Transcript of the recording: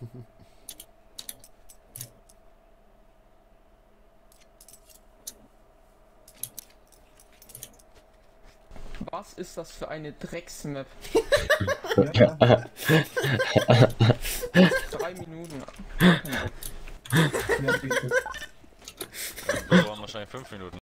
Was ist das für eine Drecksmap? Ja. Drei Minuten. Ja. Wir waren wahrscheinlich fünf Minuten.